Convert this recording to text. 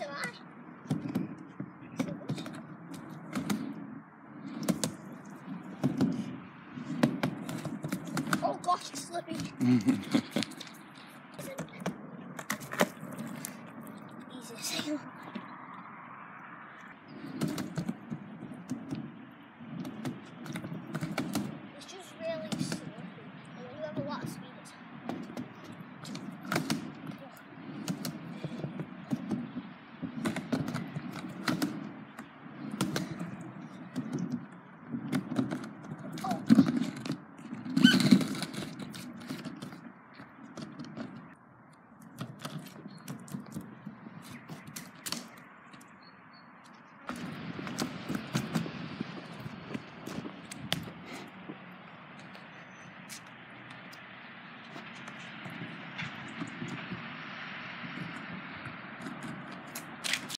Oh gosh, it's slipping. Easy to